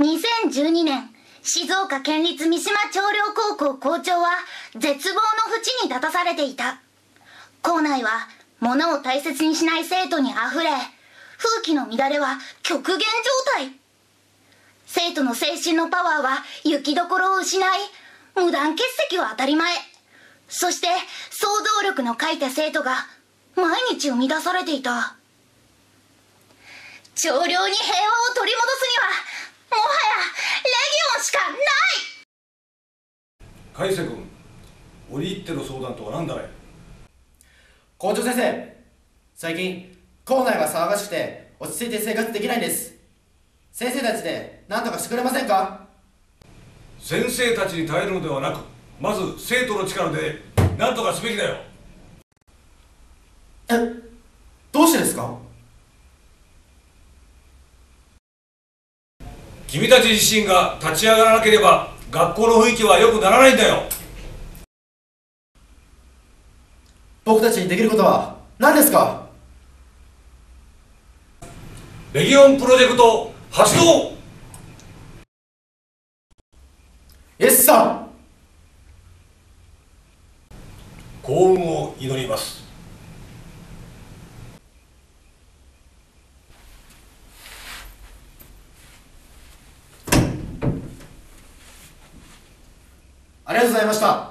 2012年静岡県立三島長陵高校校長は絶望の淵に立たされていた。校内は物を大切にしない生徒にあふれ風紀の乱れは極限状態。生徒の精神のパワーは行きどころを失い無断欠席は当たり前。そして想像力の書いた生徒が毎日生み出されていた。長領に平和を取り戻すにはオンしかない。海瀬君折り入っての相談とは何だい？校長先生最近校内が騒がしくて落ち着いて生活できないんです。先生たちで何とかしてくれませんか？先生たちに頼るのではなくまず生徒の力で何とかすべきだよ。えどうしてですか？君たち自身が立ち上がらなければ学校の雰囲気は良くならないんだよ。僕たちにできることは何ですか？レギオンプロジェクト発動。イエスさん幸運を祈りますありがとうございました。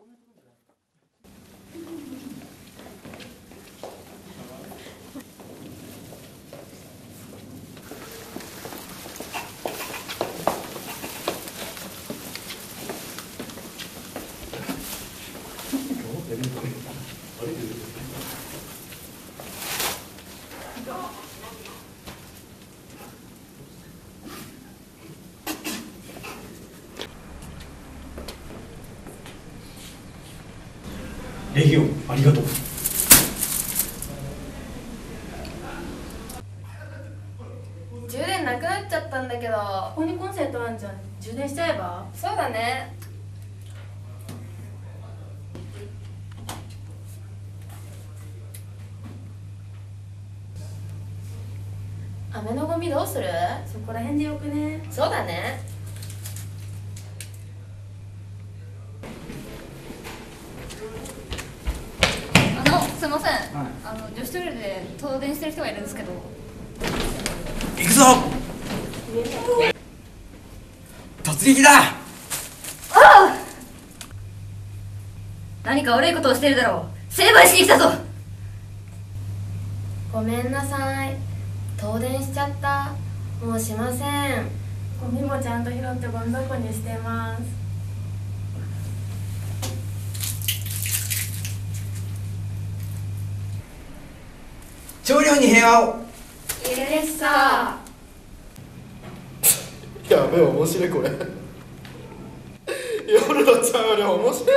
어, 어디 レギオンありがとう。充電なくなっちゃったんだけど。ここにコンセントあんじゃん。充電しちゃえば？そうだね。飴のゴミどうする？そこら辺でよくね？そうだねあのすいません、あの女子トイレで東電してる人がいるんですけど。行くぞ。突撃だ。何か悪いことをしてるだろう。成敗しに来たぞ。ごめんなさい。東電しちゃった。もうしません。ゴミもちゃんと拾ってゴミ箱にしてます長領に平和を。イエスさやべえ面白いこれ。夜のちゃんより面白い。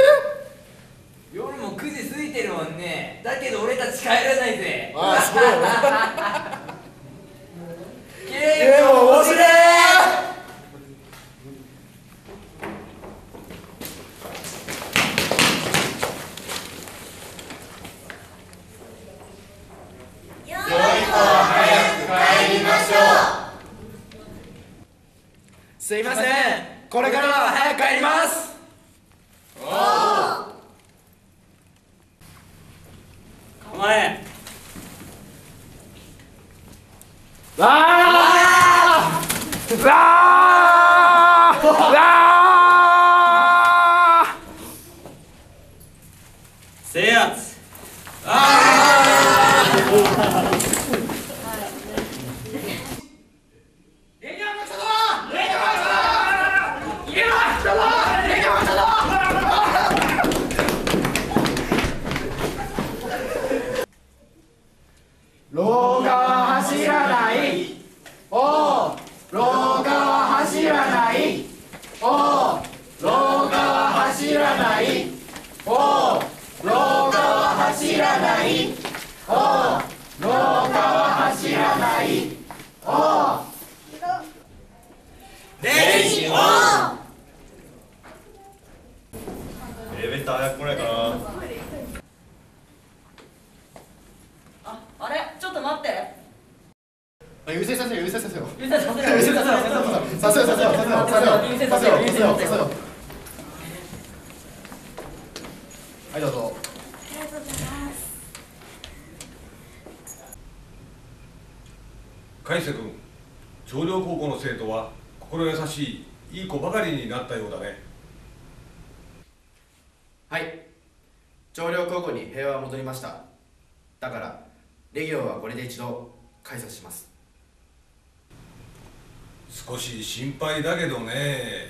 夜も9時過ぎてるもんね。だけど俺たち帰らないぜ。ああそう。だねゲーム面白いすいません。これからは早く帰ります。構え制圧廊下は走らないおお廊下は走らないおお廊下は走らないおお廊下は走らない。おお廊下は走らない。お。お練習をエレベーター早く来ないかな。あれ？ちょっと待って。優先させよ優先させよ優先させろ優先させよさせよさせよさせよさせよ優先させよ優先させよさせよはいどうぞ海瀬君長陵高校の生徒は心優しいいい子ばかりになったようだね。はい。長陵高校に平和は戻りました。だからレギオはこれで一度解散します。少し心配だけどね。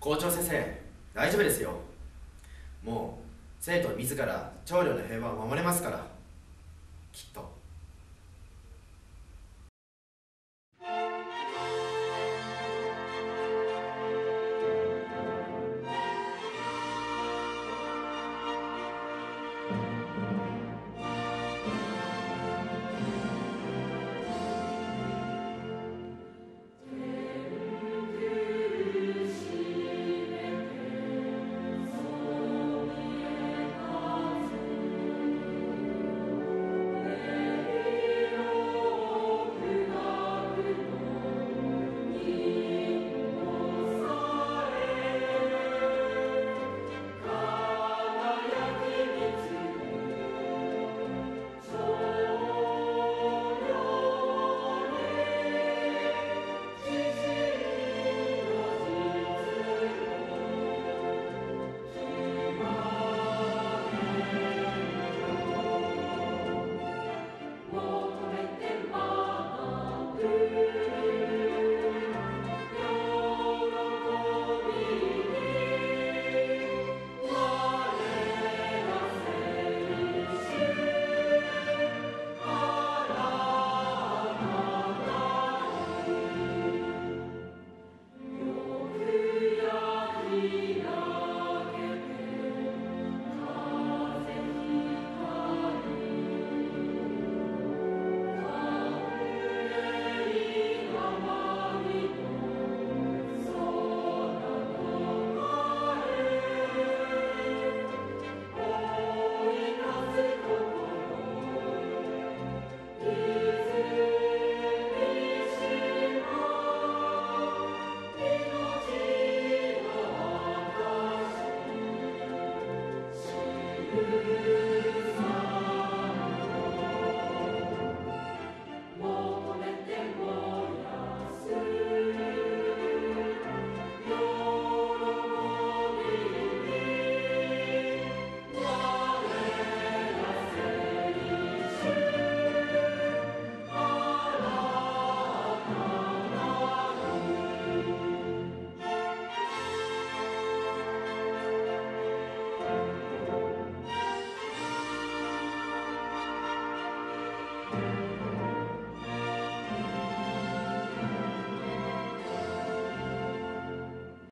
校長先生大丈夫ですよ。もう生徒自ら長陵の平和を守れますから。きっと